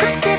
Let's get.